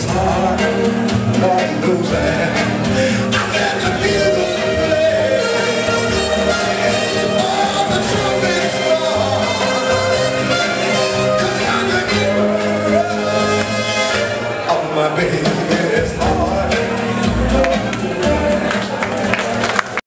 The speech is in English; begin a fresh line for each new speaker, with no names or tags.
Baby's heart, Lord knows